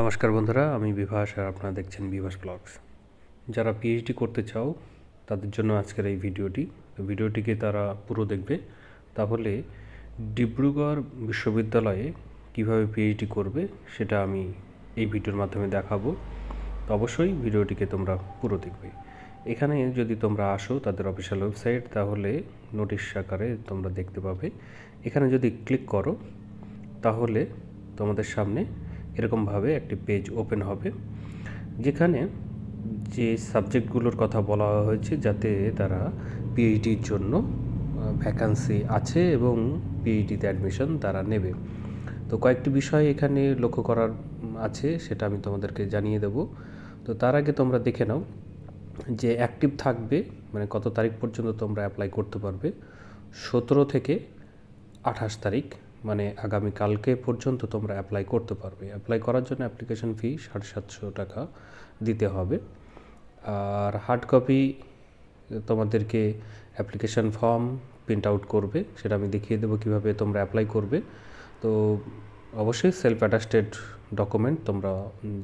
নমস্কার বন্ধুরা, আমি বিভাস আর আপনারা দেখছেন বিভাস ব্লগস। যারা পিএইচডি করতে চাও, তাদের জন্য আজকের এই ভিডিওটি। ভিডিওটিকে তারা পুরো দেখবে। তাহলে ডিব্রুগড় বিশ্ববিদ্যালয়ে কীভাবে পিএইচডি করবে, সেটা আমি এই ভিডিওর মাধ্যমে দেখাবো। তো অবশ্যই ভিডিওটিকে তোমরা পুরো দেখবে। এখানে যদি তোমরা আসো তাদের অফিসিয়াল ওয়েবসাইট তাহলে নোটিশ আকারে তোমরা দেখতে পাবে। এখানে যদি ক্লিক করো, তাহলে তোমাদের সামনে এরকমভাবে একটি পেজ ওপেন হবে, যেখানে যে সাবজেক্টগুলোর কথা বলা হয়েছে যাতে তারা পিএইচডির জন্য ভ্যাকান্সি আছে এবং পিএইচডিতে অ্যাডমিশন তারা নেবে। তো কয়েকটি বিষয় এখানে লক্ষ্য করার আছে, সেটা আমি তোমাদেরকে জানিয়ে দেব। তো তার আগে তোমরা দেখে নাও যে অ্যাক্টিভ থাকবে মানে কত তারিখ পর্যন্ত তোমরা অ্যাপ্লাই করতে পারবে, সতেরো থেকে আঠাশ তারিখ। মানে আগামী কালকে পর্যন্ত তোমরা অ্যাপ্লাই করতে পারবে। অ্যাপ্লাই করার জন্য অ্যাপ্লিকেশন ফি সাড়ে সাতশো টাকা দিতে হবে। আর হার্ড কপি তোমাদেরকে অ্যাপ্লিকেশন ফর্ম প্রিন্ট আউট করবে, সেটা আমি দেখিয়ে দেবো কীভাবে তোমরা অ্যাপ্লাই করবে। তো অবশ্যই সেলফ অ্যাটাস্টেড ডকুমেন্ট তোমরা,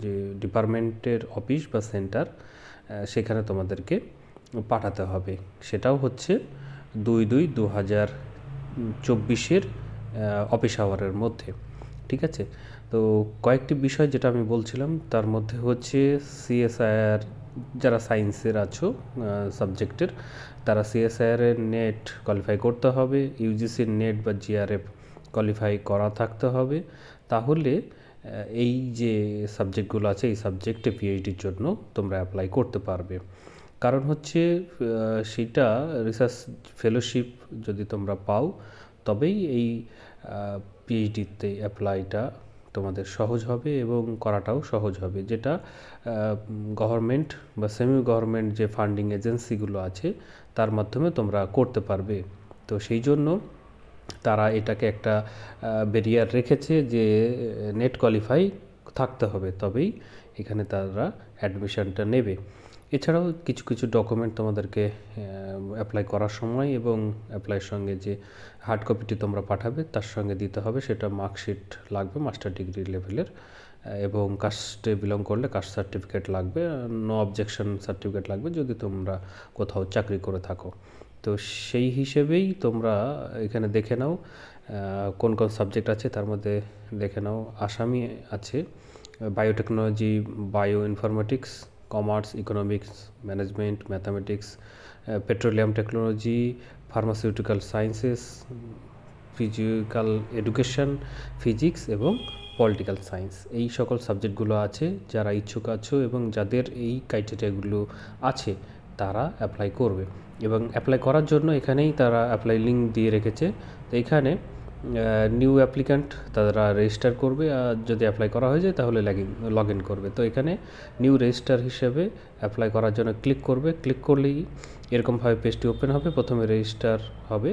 যে ডিপার্টমেন্টের অফিস বা সেন্টার সেখানে তোমাদেরকে পাঠাতে হবে। সেটাও হচ্ছে দুই দুই দু হাজার চব্বিশের অফিস আওয়ারের মধ্যে, ঠিক আছে? তো কয়েকটি বিষয় যেটা আমি বলছিলাম, তার মধ্যে হচ্ছে সিএসআইআর যারা সায়েন্সের আছো সাবজেক্টের তারা সিএসআইআরের নেট কোয়ালিফাই করতে হবে ইউজিসির নেট বা জিআরএফ কোয়ালিফাই করা থাকতে হবে। তাহলে এই যে সাবজেক্টগুলো আছে, এই সাবজেক্টে পিএইচডির জন্য তোমরা অ্যাপ্লাই করতে পারবে। কারণ হচ্ছে সেটা রিসার্চ ফেলোশিপ যদি তোমরা পাও তবেই এই পিএইচডিতে অ্যাপ্লাইটা তোমাদের সহজ হবে এবং করাটাও সহজ হবে। যেটা গভর্নমেন্ট বা সেমি গভর্নমেন্ট যে ফান্ডিং এজেন্সিগুলো আছে, তার মাধ্যমে তোমরা করতে পারবে। তো সেই জন্য তারা এটাকে একটা ব্যারিয়ার রেখেছে যে নেট কোয়ালিফাই থাকতে হবে। তবেই এখানে তারা অ্যাডমিশনটা নেবে। এছাড়াও কিছু কিছু ডকুমেন্ট তোমাদেরকে অ্যাপ্লাই করার সময় এবং অ্যাপ্লাইয়ের সঙ্গে যে হার্ড কপিটি তোমরা পাঠাবে, তার সঙ্গে দিতে হবে, সেটা মার্কশিট লাগবে মাস্টার ডিগ্রি লেভেলের এবং কাস্টে বিলং করলে কাস্ট সার্টিফিকেট লাগবে নো অবজেকশন সার্টিফিকেট লাগবে যদি তোমরা কোথাও চাকরি করে থাকো। তো সেই হিসেবেই তোমরা এখানে দেখে নাও কোন কোন সাবজেক্ট আছে, তার মধ্যে দেখে নাও। আসামি আছে biotechnology bio informatics commerce economics management mathematics petroleum technology pharmaceutical sciences physical education physics এবং পলিটিক্যাল সায়েন্স এই সকল সাবজেক্টগুলো আছে যারা ইচ্ছুক আছো এবং যাদের এই ক্রাইটেরিয়াগুলো আছে, তারা অ্যাপ্লাই করবে। এবং অ্যাপ্লাই করার জন্য এখানেই তারা অ্যাপ্লাই লিঙ্ক দিয়ে রেখেছে। তো এখানে নিউ অ্যাপ্লিক্যান্ট তারা রেজিস্টার করবে, আর যদি অ্যাপ্লাই করা হয়ে যায় তাহলে লগ ইন করবে। তো এখানে নিউ রেজিস্টার হিসেবে অ্যাপ্লাই করার জন্য ক্লিক করবে। ক্লিক করলেই এরকমভাবে পেজটি ওপেন হবে। প্রথমে রেজিস্টার হবে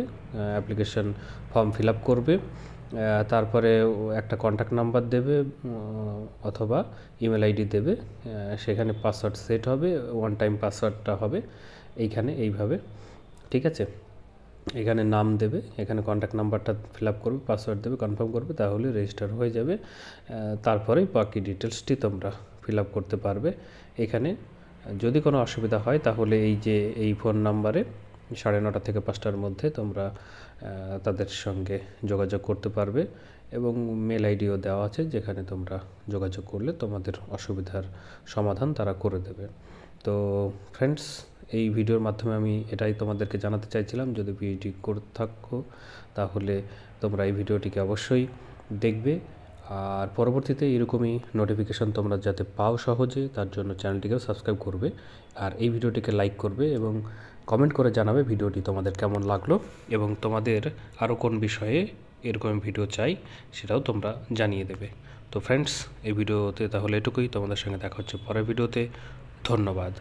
অ্যাপ্লিকেশন ফর্ম ফিল আপ করবে তারপরে একটা কন্ট্যাক্ট নাম্বার দেবে অথবা ইমেল আইডি দেবে সেখানে পাসওয়ার্ড সেট হবে ওয়ান টাইম পাসওয়ার্ডটা হবে, এইখানে এইভাবে, ঠিক আছে? এখানে নাম দেবে, এখানে কন্ট্যাক্ট নাম্বারটা ফিল আপ করবে পাসওয়ার্ড দেবে কনফার্ম করবে, তাহলে রেজিস্টার হয়ে যাবে। তারপরে বাকি ডিটেলসটি তোমরা ফিল আপ করতে পারবে। এখানে যদি কোনো অসুবিধা হয়, তাহলে এই যে, এই ফোন নাম্বারে সাড়ে নটা থেকে পাঁচটার মধ্যে তোমরা তাদের সঙ্গে যোগাযোগ করতে পারবে এবং মেল আইডিও দেওয়া আছে যেখানে তোমরা যোগাযোগ করলে তোমাদের অসুবিধার সমাধান তারা করে দেবে। তো ফ্রেন্ডস এই ভিডিওর মাধ্যমে আমি এটাই তোমাদেরকে জানাতে চাইছিলাম, যদি ভিডিওটি করে থাকো তাহলে তোমরা এই ভিডিওটিকে অবশ্যই দেখবে। আর পরবর্তীতে এরকমই নোটিফিকেশান তোমরা যাতে পাও সহজে, তার জন্য চ্যানেলটিকেও সাবস্ক্রাইব করবে আর এই ভিডিওটিকে লাইক করবে এবং কমেন্ট করে জানাবে ভিডিওটি তোমাদের কেমন লাগল এবং তোমাদের আরও কোন বিষয়ে এরকম ভিডিও চাই সেটাও তোমরা জানিয়ে দেবে। তো ফ্রেন্ডস এই ভিডিওতে তাহলে এটুকুই। তোমাদের সঙ্গে দেখা হচ্ছে পরের ভিডিওতে। ধন্যবাদ।